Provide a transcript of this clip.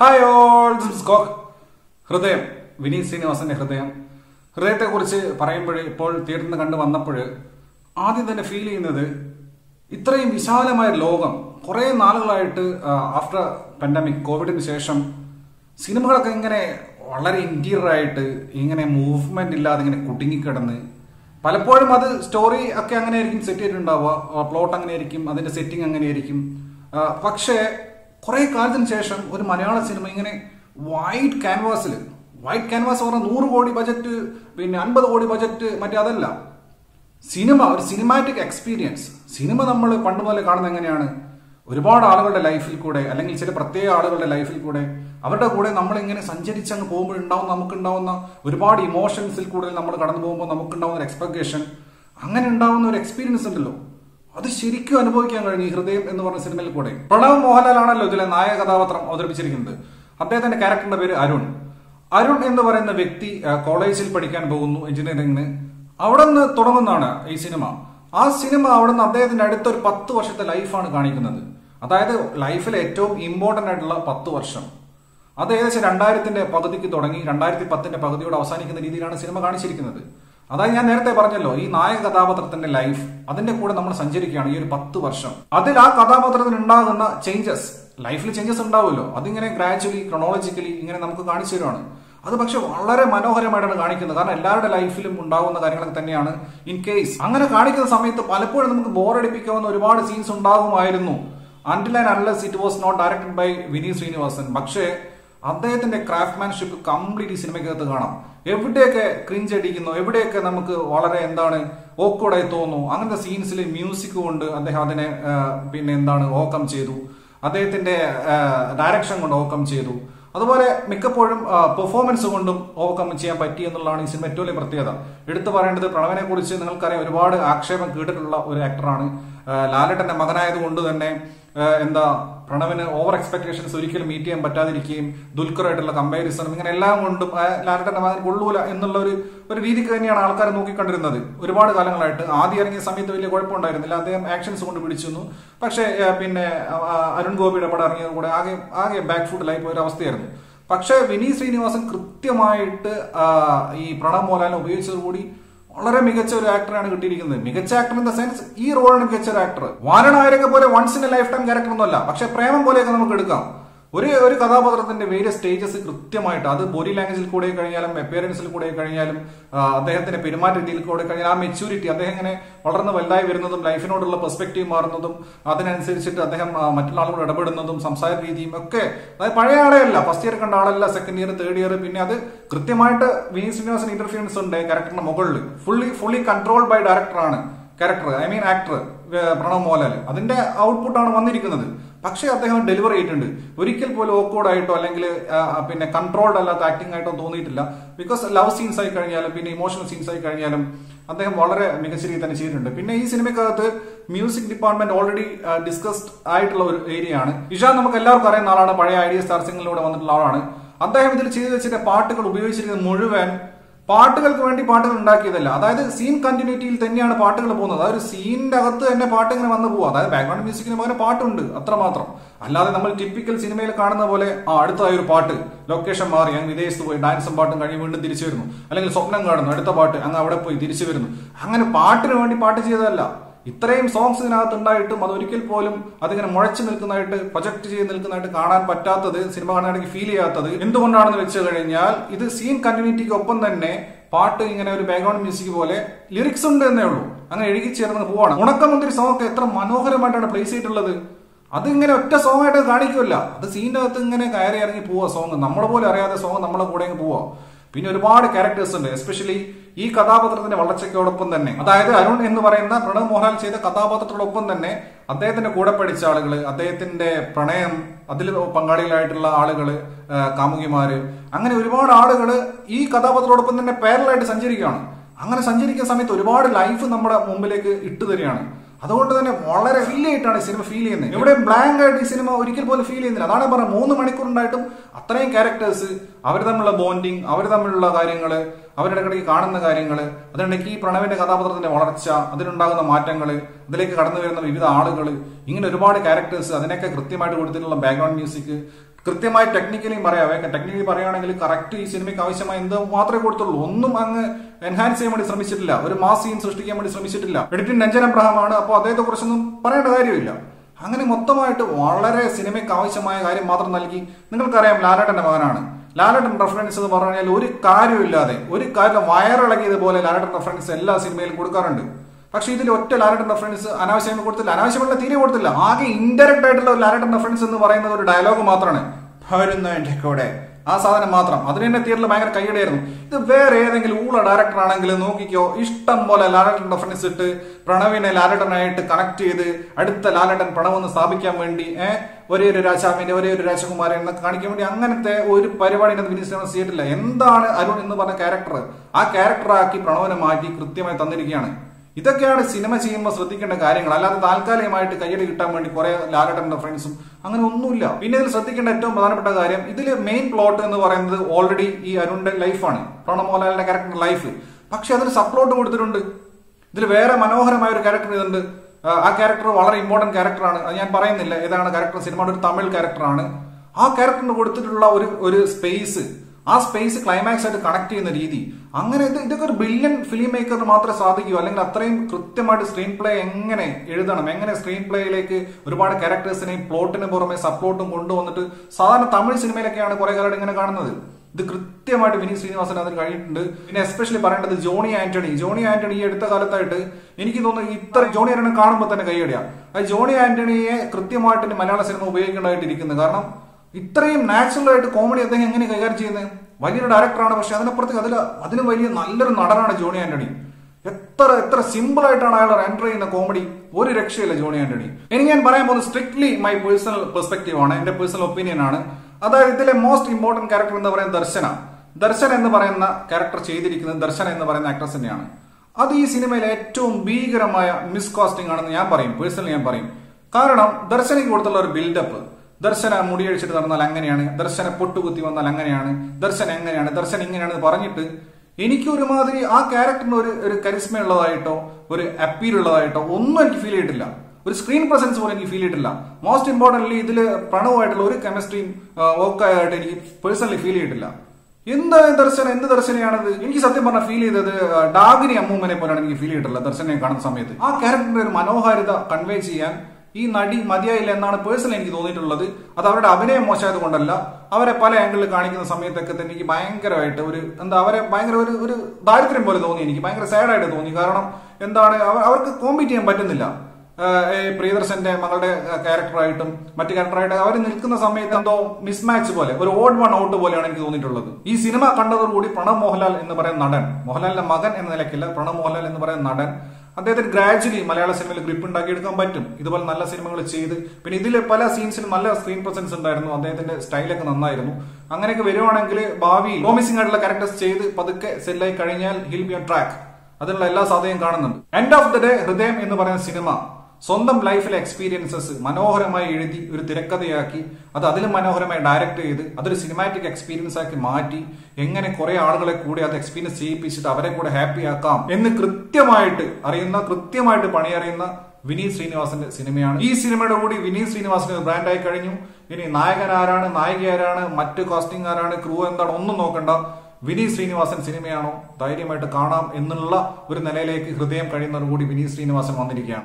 Hi all ഹൃദയം വിനീത് ശ്രീനിവാസന്റെ ഹൃദയം. ഹൃദയത്തെക്കുറിച്ച് പറയുമ്പോൾ ഇപ്പോൾ തിയേറ്ററിൽ കണ്ടു വന്നപ്പോൾ ആദ്യം തന്നെ ഫീൽ ചെയ്യുന്നത് ഇത്രയും വിശാലമായ ലോകം കുറേ നാളുകളായിട്ട് ആഫ്റ്റർ പാൻഡമിക് കോവിഡിന് ശേഷം സിനിമകളൊക്കെ ഇങ്ങനെ വളരെ ഇന്റീരിയർ ആയിട്ട് ഇങ്ങനെ മൂവ്മെന്റ് ഇല്ലാതെ ഇങ്ങനെ കുടുങ്ങിക്കിടന്ന് പലപ്പോഴും അത് സ്റ്റോറി ഒക്കെ അങ്ങനെ ആയിരിക്കും സെറ്റ് ചെയ്തിട്ടുണ്ടാവുക പ്ലോട്ട് അങ്ങനെ ആയിരിക്കും അതിന്റെ സെറ്റിംഗ് അങ്ങനെ ആയിരിക്കും പക്ഷേ കുറെ കാലത്തിന് ശേഷം ഒരു മലയാള സിനിമ ഇങ്ങനെ വൈറ്റ് ക്യാൻവാസിൽ വൈറ്റ് ക്യാൻവാസ് പറഞ്ഞാൽ നൂറ് കോടി ബജറ്റ് പിന്നെ അൻപത് കോടി ബജറ്റ് മറ്റേ അതല്ല. സിനിമ ഒരു സിനിമാറ്റിക് എക്സ്പീരിയൻസ് സിനിമ നമ്മൾ പണ്ട് മുതലേ കാണുന്നത് എങ്ങനെയാണ്? ഒരുപാട് ആളുകളുടെ ലൈഫിൽ കൂടെ അല്ലെങ്കിൽ ചില പ്രത്യേക ആളുകളുടെ ലൈഫിൽ കൂടെ അവരുടെ കൂടെ നമ്മൾ ഇങ്ങനെ സഞ്ചരിച്ച് അങ്ങ് പോകുമ്പോൾ ഉണ്ടാവും നമുക്കുണ്ടാവുന്ന ഒരുപാട് ഇമോഷൻസിൽ കൂടുതൽ നമ്മൾ കടന്നു പോകുമ്പോൾ നമുക്കുണ്ടാവുന്ന ഒരു എക്സ്പെക്ടേഷൻ അങ്ങനെ ഉണ്ടാവുന്ന ഒരു എക്സ്പീരിയൻസ് ഉണ്ടല്ലോ. അത് ശരിക്കും അനുഭവിക്കാൻ കഴിഞ്ഞു ഈ ഹൃദയം എന്ന് പറഞ്ഞ സിനിമയിൽ കൂടെ. പ്രണവ് മോഹൻലാലാണല്ലോ ഇതിലെ നായക കഥാപാത്രം അവതരിപ്പിച്ചിരിക്കുന്നത്. അദ്ദേഹത്തിന്റെ ക്യാരക്ടറിന്റെ പേര് അരുൺ. അരുൺ എന്ന് പറയുന്ന വ്യക്തി കോളേജിൽ പഠിക്കാൻ പോകുന്നു എഞ്ചിനീയറിംഗിന്. അവിടെ നിന്ന് തുടങ്ങുന്നതാണ് ഈ സിനിമ. ആ സിനിമ അവിടെ നിന്ന് അദ്ദേഹത്തിന്റെ അടുത്തൊരു പത്ത് വർഷത്തെ ലൈഫാണ് കാണിക്കുന്നത്. അതായത് ലൈഫിലെ ഏറ്റവും ഇമ്പോർട്ടന്റ് ആയിട്ടുള്ള പത്ത് വർഷം. അത് ഏകദേശം രണ്ടായിരത്തിന്റെ പകുതിക്ക് തുടങ്ങി രണ്ടായിരത്തി പത്തിന്റെ പകുതിയോട് അവസാനിക്കുന്ന രീതിയിലാണ് സിനിമ കാണിച്ചിരിക്കുന്നത്. അതായത് ഞാൻ നേരത്തെ പറഞ്ഞല്ലോ ഈ നായക കഥാപാത്രത്തിന്റെ ലൈഫ് അതിന്റെ കൂടെ നമ്മൾ സഞ്ചരിക്കുകയാണ് ഈ ഒരു പത്ത് വർഷം. അതിൽ ആ കഥാപാത്രത്തിന് ഉണ്ടാകുന്ന ചേഞ്ചസ് ലൈഫിൽ ചേഞ്ചസ് ഉണ്ടാവുമല്ലോ. അതിങ്ങനെ ഗ്രാജുവലി ക്രൊണോളജിക്കലി ഇങ്ങനെ നമുക്ക് കാണിച്ചു തരുവാണ്. അത് പക്ഷെ വളരെ മനോഹരമായിട്ടാണ് കാണിക്കുന്നത്. കാരണം എല്ലാവരുടെ ലൈഫിലും ഉണ്ടാകുന്ന കാര്യങ്ങളൊക്കെ തന്നെയാണ് ഇൻ കേസ് അങ്ങനെ കാണിക്കുന്ന സമയത്ത് പലപ്പോഴും നമുക്ക് ബോറടിപ്പിക്കാവുന്ന ഒരുപാട് scenes ഉണ്ടാകുമായിരുന്നു. Until and unless it was not directed by Vineeth Sreenivasan. പക്ഷേ അദ്ദേഹത്തിന്റെ ക്രാഫ്റ്റ്മാൻഷിപ്പ് കംപ്ലീറ്റ് ഈ സിനിമയ്ക്കകത്ത് കാണാം. എവിടെയൊക്കെ ക്രിഞ്ച് അടിക്കുന്നു എവിടെയൊക്കെ നമുക്ക് വളരെ എന്താണ് ഓക്കോടായി തോന്നുന്നു അങ്ങനത്തെ സീൻസിൽ മ്യൂസിക് കൊണ്ട് അദ്ദേഹം അതിനെ പിന്നെ എന്താണ് ഓക്കം ചെയ്തു. അദ്ദേഹത്തിന്റെ ഡയറക്ഷൻ കൊണ്ട് ഓക്കം ചെയ്തു. അതുപോലെ മിക്കപ്പോഴും പെർഫോമൻസ് കൊണ്ടും ഓവർകം ചെയ്യാൻ പറ്റി എന്നുള്ളതാണ് ഈ സിനിമ ഏറ്റവും വലിയ പ്രത്യേകത. എടുത്തു പറയേണ്ടത് പ്രണവനെ കുറിച്ച് നിങ്ങൾക്കറിയാം ഒരുപാട് ആക്ഷേപം കേട്ടിട്ടുള്ള ഒരു ആക്ടറാണ് ലാലേട്ടന്റെ മകനായതുകൊണ്ട് തന്നെ എന്താ പ്രണവിന് ഓവർ എക്സ്പെക്ടേഷൻസ് ഒരിക്കലും മീറ്റ് ചെയ്യാൻ പറ്റാതിരിക്കുകയും ദുൽഖറായിട്ടുള്ള കമ്പാരിസണും ഇങ്ങനെ എല്ലാം കൊണ്ടും ലാലട്ടന്റെ മകൻ കൊള്ളൂല എന്നുള്ള ഒരു ഒരു രീതിക്ക് തന്നെയാണ് ആൾക്കാർ നോക്കിക്കണ്ടിരുന്നത്. ഒരുപാട് കാലങ്ങളായിട്ട്. ആദ്യം ഇറങ്ങിയ സമയത്ത് വലിയ കുഴപ്പമുണ്ടായിരുന്നില്ല. അദ്ദേഹം ആക്ഷൻസ് കൊണ്ട് പിടിച്ചിരുന്നു. പക്ഷേ പിന്നെ അരുൺ ഗോപിയുടെ പടം ഇറങ്ങിയത് കൂടെ ആകെ ആകെ ബാക്ക് ഫുഡിലായി പോയ ഒരു അവസ്ഥയായിരുന്നു. പക്ഷേ വിനീത് ശ്രീനിവാസൻ കൃത്യമായിട്ട് ഈ പ്രണവ് മോഹൻലാലിനെ ഉപയോഗിച്ചതോടുകൂടി വളരെ മികച്ച ഒരു ആക്ടറാണ് കിട്ടിയിരിക്കുന്നത്. മികച്ച ആക്ടർ ഇൻ ദ സെൻസ് ഈ റോളിന് മികച്ച ഒരു ആക്ടർ വാരണായരൊക്കെ പോലെ once in a lifetime character ഒന്നുമല്ല. പക്ഷെ പ്രേമം പോലെയൊക്കെ നമുക്ക് എടുക്കാം. ഒരു ഒരു കഥാപാത്രത്തിന്റെ വേരിയസ് സ്റ്റേജസ് കൃത്യമായിട്ട് അത് ബോഡി ലാംഗ്വേജിൽ കൂടെ കഴിഞ്ഞാലും അപ്പിയറൻസിൽ കൂടെ കഴിഞ്ഞാലും അദ്ദേഹത്തിന്റെ പെരുമാറ്റ രീതിയിൽ കൂടെ കഴിഞ്ഞാൽ ആ മെച്യൂരിറ്റി അദ്ദേഹം ഇങ്ങനെ വളർന്ന് വലുതായി വരുന്നതും ലൈഫിനോടുള്ള പെർസ്പെക്റ്റീവ് മാറുന്നതും അതിനനുസരിച്ചിട്ട് അദ്ദേഹം മറ്റുള്ള ആളുകളോട് ഇടപെടുന്നതും സംസാര രീതിയും ഒക്കെ അതായത് പഴയ ആളെയല്ല ഫസ്റ്റ് ഇയർ കണ്ട ആളല്ല സെക്കൻഡ് ഇയർ തേർഡ് ഇയർ പിന്നെ അത് കൃത്യമായിട്ട് വി ശ്രീനിവാസൻ ഇന്റർഫിയൻസ് ഉണ്ട് ക്യാരക്ടറിന്റെ മുകളിൽ. ഫുള്ളി ഫുള്ളി കൺട്രോൾ ബൈ ഡയറക്ടറാണ് character I mean actor Pranav Mohanlal. അതിന്റെ ഔട്ട്പുട്ടാണ് വന്നിരിക്കുന്നത്. പക്ഷേ അദ്ദേഹം ഡെലിവർ ചെയ്തിട്ടുണ്ട്. ഒരിക്കൽ പോലും ഓക്കോഡ് ആയിട്ടോ അല്ലെങ്കിൽ പിന്നെ കൺട്രോൾഡ് അല്ലാത്ത ആക്ടിംഗ് ആയിട്ടോ തോന്നിയിട്ടില്ല. ബിക്കോസ് ലവ് സീൻസ് ആയി കഴിഞ്ഞാലും പിന്നെ ഇമോഷണൽ സീൻസ് ആയി കഴിഞ്ഞാലും അദ്ദേഹം വളരെ മികച്ച രീതിയിൽ തന്നെ ചെയ്തിട്ടുണ്ട്. പിന്നെ ഈ സിനിമയ്ക്കകത്ത് മ്യൂസിക് ഡിപ്പാർട്ട്മെന്റ് ഓൾറെഡി ഡിസ്കസ്ഡ് ആയിട്ടുള്ള ഒരു ഏരിയ ആണ്. ഇഷാൻ നമുക്ക് എല്ലാവർക്കും അറിയുന്ന ആളാണ്. പഴയ ഐഡിയ സ്റ്റാർ സിംഗിലൂടെ വന്നിട്ടുള്ള ആളാണ്. അദ്ദേഹം ഇതിൽ ചെയ്തു വെച്ചിട്ട് പാട്ടുകൾ ഉപയോഗിച്ചിരിക്കുന്നത് മുഴുവൻ പാട്ടുകൾക്ക് വേണ്ടി പാട്ടുകൾ ഉണ്ടാക്കിയതല്ല. അതായത് സീൻ കണ്ടിന്യൂറ്റിയിൽ തന്നെയാണ് പാട്ടുകൾ പോകുന്നത്. അതായത് സീനിന്റെ അകത്ത് തന്നെ പാട്ട് ഇങ്ങനെ വന്നു പോകുക അതായത് ബാക്ക്ഗ്രൗണ്ട് മ്യൂസിക്കിന് പകരം പാട്ടുണ്ട് അത്രമാത്രം. അല്ലാതെ നമ്മൾ ടിപ്പിക്കൽ സിനിമയിൽ കാണുന്ന പോലെ ആ അടുത്തായ ഒരു പാട്ട് ലൊക്കേഷൻ മാറി അങ്ങ് വിദേശത്ത് പോയി ഡാൻസും പാട്ടും കഴിഞ്ഞ് വീണ്ടും തിരിച്ചു വരുന്നു. അല്ലെങ്കിൽ സ്വപ്നം കാണുന്നു അടുത്ത പാട്ട് അങ്ങ് അവിടെ പോയി തിരിച്ചു വരുന്നു. അങ്ങനെ പാട്ടിന് വേണ്ടി പാട്ട് ചെയ്തതല്ല. ഇത്രയും സോങ്സ് ഇതിനകത്ത് ഉണ്ടായിട്ടും അതൊരിക്കൽ പോലും അതിങ്ങനെ മുഴച്ചു നിൽക്കുന്നതായിട്ട് പ്രൊജക്ട് ചെയ്ത് നിൽക്കുന്നതായിട്ട് കാണാൻ പറ്റാത്തത് സിനിമ കാണാനാണെങ്കിൽ ഫീൽ ചെയ്യാത്തത് എന്തുകൊണ്ടാണെന്ന് വെച്ച് കഴിഞ്ഞാൽ ഇത് സീൻ കണ്ടിന്യൂറ്റിക്ക് ഒപ്പം തന്നെ പാട്ട് ഇങ്ങനെ ഒരു ബാക്ക്ഗ്രൗണ്ട് മ്യൂസിക് പോലെ ലിറിക്സ് ഉണ്ട് എന്നേ ഉള്ളൂ. അങ്ങനെ എഴുതി ചേർന്ന് പോവാണ്. ഉണക്കമുന്തിരി സോങ് ഒക്കെ എത്ര മനോഹരമായിട്ടാണ് പ്ലേസ് ചെയ്തിട്ടുള്ളത്. അത് ഇങ്ങനെ ഒറ്റ സോങ് ആയിട്ട് കാണിക്കുമല്ല അത് സീന്റെ അകത്ത് ഇങ്ങനെ കയറി ഇറങ്ങി പോവാ സോങ് നമ്മളെ പോലെ അറിയാതെ സോങ് നമ്മളെ കൂടെ അങ്ങ് പോവാ. പിന്നെ ഒരുപാട് ക്യാരക്ടേഴ്സ് ഉണ്ട് എസ്പെഷ്യലി ഈ കഥാപാത്രത്തിന്റെ വളർച്ചയ്ക്കോടൊപ്പം തന്നെ. അതായത് അരുൺ എന്ന് പറയുന്ന പ്രണവ് മോഹൻലാൽ ചെയ്ത കഥാപാത്രത്തോടൊപ്പം തന്നെ അദ്ദേഹത്തിന്റെ കൂടെ പഠിച്ച ആളുകൾ അദ്ദേഹത്തിന്റെ പ്രണയം അതിൽ പങ്കാളികളായിട്ടുള്ള ആളുകൾ കാമുകിമാര് അങ്ങനെ ഒരുപാട് ആളുകൾ ഈ കഥാപാത്രത്തോടൊപ്പം തന്നെ പാരലായിട്ട് സഞ്ചരിക്കുകയാണ്. അങ്ങനെ സഞ്ചരിക്കുന്ന സമയത്ത് ഒരുപാട് ലൈഫ് നമ്മുടെ മുമ്പിലേക്ക് ഇട്ടു തരികയാണ് അതുകൊണ്ട് തന്നെ വളരെ ഫീൽ ആയിട്ടാണ് ഈ സിനിമ ഫീൽ ചെയ്യുന്നത്. ഇവിടെ ബ്ലാങ്ക് ആയിട്ട് ഈ സിനിമ ഒരിക്കൽ പോലും ഫീൽ ചെയ്യുന്നില്ല. അതാണ് പറഞ്ഞത്. മൂന്ന് മണിക്കൂറുണ്ടായിട്ടും അത്രയും ക്യാരക്ടേഴ്സ് അവർ തമ്മിലുള്ള ബോണ്ടിങ് അവർ തമ്മിലുള്ള കാര്യങ്ങൾ അവരുടെ ഇടയ്ക്ക് കാണുന്ന കാര്യങ്ങൾ അതിനിടയ്ക്ക് ഈ പ്രണവിന്റെ കഥാപാത്രത്തിന്റെ വളർച്ച അതിലുണ്ടാകുന്ന മാറ്റങ്ങൾ അതിലേക്ക് കടന്നു വരുന്ന വിവിധ ആളുകൾ ഇങ്ങനെ ഒരുപാട് ക്യാരക്ടേഴ്സ് അതിനൊക്കെ കൃത്യമായിട്ട് കൊടുത്തിട്ടുള്ള ബാക്ക്ഗ്രൗണ്ട് മ്യൂസിക് കൃത്യമായി ടെക്നിക്കലി പറയാവേ. ടെക്നിക്കലി പറയുകയാണെങ്കിൽ കറക്റ്റ് ഈ സിനിമയ്ക്ക് ആവശ്യമായ എന്ത് മാത്രമേ കൊടുത്തുള്ളൂ. ഒന്നും അങ്ങ് എൻഹാൻസ് ചെയ്യാൻ വേണ്ടി ശ്രമിച്ചിട്ടില്ല. ഒരു മാസ് സീൻ സൃഷ്ടിക്കാൻ വേണ്ടി ശ്രമിച്ചിട്ടില്ല. എഡിറ്റിംഗ് രഞ്ജൻ അബ്രഹാം അപ്പോൾ അദ്ദേഹത്തെ കുറിച്ചൊന്നും പറയേണ്ട കാര്യമില്ല. അങ്ങനെ മൊത്തമായിട്ട് വളരെ സിനിമയ്ക്ക് ആവശ്യമായ കാര്യം മാത്രം നൽകി നിങ്ങൾക്കറിയാം ലാലേട്ടന്റെ മകനാണ്. ലാലേട്ടൻ റെഫറൻസ് എന്ന് പറഞ്ഞു കഴിഞ്ഞാൽ ഒരു കാര്യമില്ലാതെ ഒരു കാര്യം വയറിളകിയതുപോലെ ലാലേട്ടൻ റെഫറൻസ് എല്ലാ സിനിമയിലും കൊടുക്കാറുണ്ട്. പക്ഷെ ഇതിൽ ഒറ്റ ലാലേട്ടൻ റെഫറൻസ് അനാവശ്യമായി കൊടുത്തില്ല. അനാവശ്യമുള്ള തീരെ കൊടുത്തില്ല. ആകെ ഇൻഡയറക്റ്റ് ആയിട്ടുള്ള ഒരു ലാലേട്ടൻ റെഫറൻസ് എന്ന് പറയുന്നത് ഒരു ഡയലോഗ് മാത്രമാണ് എന്റെ കൂടെ. ആ സാധനം മാത്രം. അതിന് തന്നെ തിയേറ്ററിൽ ഭയങ്കര കൈയടിയായിരുന്നു ഇത് വേറെ ഏതെങ്കിലും ഊള ഡയറക്ടർ ആണെങ്കിൽ നോക്കിക്കോ ഇഷ്ടം പോലെ ലാലട്ടൻ റെഫറൻസ് ഇട്ട് പ്രണവിനെ ലാലട്ടനായിട്ട് കണക്ട് ചെയ്ത് അടുത്ത ലാലട്ടൻ പ്രണവ് എന്ന് സ്ഥാപിക്കാൻ വേണ്ടി ഏഹ് ഒരേ ഒരു രാജാവിന്റെ ഒരേ ഒരു രാജകുമാരൻ എന്നൊക്കെ കാണിക്കാൻ വേണ്ടി അങ്ങനത്തെ ഒരു പരിപാടി എന്നത് വിനീത് ശ്രീനിവാസൻ ചെയ്തിട്ടില്ല എന്താണ് അരുൺ എന്ന് പറഞ്ഞ ക്യാരക്ടർ ആ ക്യാരക്ടറാക്കി പ്രണവനെ മാറ്റി കൃത്യമായി തന്നിരിക്കുകയാണ്. ഇതൊക്കെയാണ് സിനിമ ചെയ്യുമ്പോൾ ശ്രദ്ധിക്കേണ്ട കാര്യങ്ങൾ. അല്ലാതെ താൽക്കാലികമായിട്ട് കയ്യടി കിട്ടാൻ വേണ്ടി കുറെ ലാലട്ടന്റെ ഫ്രണ്ട്സും അങ്ങനെ ഒന്നുമില്ല. പിന്നെ ഇതിൽ ശ്രദ്ധിക്കേണ്ട ഏറ്റവും പ്രധാനപ്പെട്ട കാര്യം ഇതിൽ മെയിൻ പ്ലോട്ട് എന്ന് പറയുന്നത് ഓൾറെഡി ഈ അരുണിന്റെ ലൈഫാണ് പ്രണവ് മോഹൻലാലിന്റെ ക്യാരക്ടർ ലൈഫ് പക്ഷെ അതിന് സപ്ലോട്ട് കൊടുത്തിട്ടുണ്ട്. ഇതിൽ വേറെ മനോഹരമായ ഒരു ക്യാരക്ടർ ഇതുണ്ട്. ആ ക്യാരക്ടർ വളരെ ഇമ്പോർട്ടന്റ് ക്യാരക്ടറാണ് അത് ഞാൻ പറയുന്നില്ല. ഏതാണ് ക്യാരക്ടർ സിനിമയുടെ ഒരു തമിഴ് ക്യാരക്ടറാണ് ആ ക്യാരക്ടറിന് കൊടുത്തിട്ടുള്ള ഒരു ഒരു സ്പേസ് ആ സ്പേസ് ക്ലൈമാക്സ് ആയിട്ട് കണക്ട് ചെയ്യുന്ന രീതി. അങ്ങനെ ഇത് ഇതൊക്കെ ഒരു ബ്രില്യൻ ഫിലിം മേക്കറിന് മാത്രമേ സാധിക്കൂ. അല്ലെങ്കിൽ അത്രയും കൃത്യമായിട്ട് സ്ക്രീൻ പ്ലേ എങ്ങനെ എഴുതണം എങ്ങനെ സ്ക്രീൻ പ്ലേയിലേക്ക് ഒരുപാട് ക്യാരക്ടേഴ്സിനെയും പ്ലോട്ടിന് പുറമെ സപ്പോർട്ടും കൊണ്ടുവന്നിട്ട് സാധാരണ തമിഴ് സിനിമയിലൊക്കെയാണ് കുറെ കാലം ഇങ്ങനെ കാണുന്നത്. ഇത് കൃത്യമായിട്ട് വിനീത് ശ്രീനിവാസൻ അതിന് കഴിഞ്ഞിട്ടുണ്ട്. പിന്നെ എസ്പെഷ്യലി പറയേണ്ടത് ജോണി ആന്റണി. ജോണി ആന്റണി ഈ അടുത്ത കാലത്തായിട്ട് എനിക്ക് തോന്നുന്നു ഇത്ര ജോണി ആന്റണി കാണുമ്പോൾ തന്നെ കൈയടിയാ അത് ജോണി ആന്റണിയെ കൃത്യമായിട്ട് മലയാള സിനിമ ഉപയോഗിക്കേണ്ടതായിട്ടിരിക്കുന്നത് കാരണം ഇത്രയും നാച്ചുറൽ ആയിട്ട് കോമഡി അദ്ദേഹം എങ്ങനെ കൈകാര്യം ചെയ്യുന്നത്? വലിയൊരു ഡയറക്ടറാണ് പക്ഷെ അതിനപ്പുറത്തേക്ക് അതിൽ അതിലും വലിയ നല്ലൊരു നടനാണ് ജോണി ആന്റണി. എത്ര എത്ര സിമ്പിൾ ആയിട്ടാണ് അയാൾ എന്റർ ചെയ്യുന്ന കോമഡി ഒരു രക്ഷയില്ല ജോണി ആന്റണി. എനിക്ക് ഞാൻ പറയാൻ പോകുന്നത് സ്ട്രിക്ട്ലി മൈ പേഴ്സണൽ പെർസ്പെക്റ്റീവ് ആണ് എന്റെ പേഴ്സണൽ ഒപ്പീനിയൻ ആണ്. അതായത് ഇതിലെ മോസ്റ്റ് ഇമ്പോർട്ടന്റ് ക്യാരക്ടർ എന്ന് പറയുന്നത് ദർശന. ദർശൻ എന്ന് പറയുന്ന ക്യാരക്ടർ ചെയ്തിരിക്കുന്നത് ദർശന എന്ന് പറയുന്ന ആക്ട്രസ് തന്നെയാണ്. അത് ഈ സിനിമയിലെ ഏറ്റവും ഭീകരമായ മിസ് കാസ്റ്റിംഗ് ആണെന്ന് ഞാൻ പറയും പേഴ്സണലി ഞാൻ പറയും. കാരണം ദർശനയ്ക്ക് കൊടുത്തുള്ള ഒരു ബിൽഡപ്പ് ദർശന മുടിയഴിച്ചിട്ട് നടന്നാൽ അങ്ങനെയാണ്. ദർശന പൊട്ടുകുത്തി വന്നാൽ അങ്ങനെയാണ്. ദർശൻ എങ്ങനെയാണ്? ദർശൻ ഇങ്ങനെയാണെന്ന് പറഞ്ഞിട്ട് എനിക്ക് ഒരുമാതിരി ആ ക്യാരക്ടറിന് ഒരു ഒരു കരിസ്മ ഉള്ളതായിട്ടോ ഒരു അപ്പീൽ ഉള്ളതായിട്ടോ ഒന്നും എനിക്ക് ഫീൽ ചെയ്തിട്ടില്ല. ഒരു സ്ക്രീൻ പ്രസൻസ് പോലും എനിക്ക് ഫീൽ ചെയ്തിട്ടില്ല. മോസ്റ്റ് ഇമ്പോർട്ടന്റ്ലി ഇതിൽ പ്രണവുമായിട്ടുള്ള ഒരു കെമിസ്ട്രിയും ഓക്കായിട്ട് എനിക്ക് പേഴ്സണലി ഫീൽ ചെയ്തിട്ടില്ല. എന്ത് ദർശനം? എന്ത് ദർശനയാണത്? എനിക്ക് സത്യം പറഞ്ഞാൽ ഫീൽ ചെയ്തത് ഡാഗിനി അമ്മൂമ്മനെ പോലെയാണ് എനിക്ക് ഫീൽ ചെയ്തിട്ടുള്ളത് ദർശനെ കാണുന്ന സമയത്ത്. ആ ക്യാരക്ടറിന്റെ ഒരു മനോഹാരിത കൺവേ ചെയ്യാൻ ഈ നടി മതിയായില്ല എന്നാണ് പേഴ്സണലി എനിക്ക് തോന്നിയിട്ടുള്ളത്. അത് അവരുടെ അഭിനയം മോശമായത് കൊണ്ടല്ല അവരെ പല ആംഗിളിൽ കാണിക്കുന്ന സമയത്തൊക്കെ തന്നെ എനിക്ക് ഭയങ്കരമായിട്ട് ഒരു എന്താ അവരെ ഭയങ്കര ഒരു ഒരു ദാരിദ്ര്യം പോലെ തോന്നി. എനിക്ക് ഭയങ്കര സാഡായിട്ട് തോന്നി. കാരണം എന്താണ് അവർക്ക് കോമ്പീറ്റ് ചെയ്യാൻ പറ്റുന്നില്ല. പ്രിയദർശന്റെ മകളുടെ ക്യാരക്ടറായിട്ടും മറ്റു ക്യാരക്ടറായിട്ട് അവർ നിൽക്കുന്ന സമയത്ത് എന്തോ മിസ്മാച്ച് പോലെ ഒരു ഓഡ് വൺ ഔട്ട് പോലെയാണ് എനിക്ക് തോന്നിയിട്ടുള്ളത്. ഈ സിനിമ കണ്ടതോടുകൂടി പ്രണവ് മോഹൻലാൽ എന്ന് പറയുന്ന നടൻ മോഹൻലാലിന്റെ മകൻ എന്ന നിലയ്ക്കില്ല പ്രണവ് മോഹൻലാൽ എന്ന് പറയുന്ന നടൻ അദ്ദേഹത്തിന് ഗ്രാജുവലി മലയാള സിനിമയിൽ ഗ്രിപ്പ് ഉണ്ടാക്കിയെടുക്കാൻ പറ്റും. ഇതുപോലെ നല്ല സിനിമകൾ ചെയ്ത് പിന്നെ ഇതിൽ പല സീൻസിനും നല്ല സ്ക്രീൻ പ്രസൻസ് ഉണ്ടായിരുന്നു. അദ്ദേഹത്തിന്റെ സ്റ്റൈലൊക്കെ നന്നായിരുന്നു. അങ്ങനെയൊക്കെ വരുവാണെങ്കിൽ ഭാവി പ്രോമിസിംഗ് ആയിട്ടുള്ള ക്യാരക്ടേഴ്സ് ചെയ്ത് പതുക്കെ സെല്ലായി കഴിഞ്ഞാൽ ഹിൽ ബി ഓൺ ട്രാക്ക് അതിനുള്ള എല്ലാ സാധ്യതയും കാണുന്നുണ്ട്. എൻഡ് ഓഫ് ദ ഡേ ഹൃദയം എന്ന് പറയുന്ന സിനിമ സ്വന്തം ലൈഫിലെ എക്സ്പീരിയൻസസ് മനോഹരമായി എഴുതി ഒരു തിരക്കഥയാക്കി അത് അതിലും മനോഹരമായി ഡയറക്റ്റ് ചെയ്ത് അതൊരു സിനിമാറ്റിക് എക്സ്പീരിയൻസ് ആക്കി മാറ്റി എങ്ങനെ കുറെ ആളുകളെ കൂടി അത് എക്സ്പീരിയൻസ് ചെയ്യിപ്പിച്ചിട്ട് അവരെ കൂടെ ഹാപ്പി ആക്കാം എന്ന് കൃത്യമായിട്ട് അറിയുന്ന കൃത്യമായിട്ട് പണിയറിയുന്ന വിനീത് ശ്രീനിവാസന്റെ സിനിമയാണ് ഈ സിനിമയുടെ കൂടി വിനീത് ശ്രീനിവാസന് ബ്രാൻഡായി കഴിഞ്ഞു. ഇനി നായകൻ ആരാണ് നായിക ആരാണ് മറ്റ് കാസ്റ്റിംഗ് ആരാണ് ക്രൂ എന്താണ് ഒന്നും നോക്കണ്ട. വിനീത് ശ്രീനിവാസൻ സിനിമയാണോ ധൈര്യമായിട്ട് കാണാം എന്നുള്ള ഒരു നിലയിലേക്ക് ഹൃദയം കഴിയുന്നതോടുകൂടി വിനീത് ശ്രീനിവാസൻ വന്നിരിക്കുകയാണ്.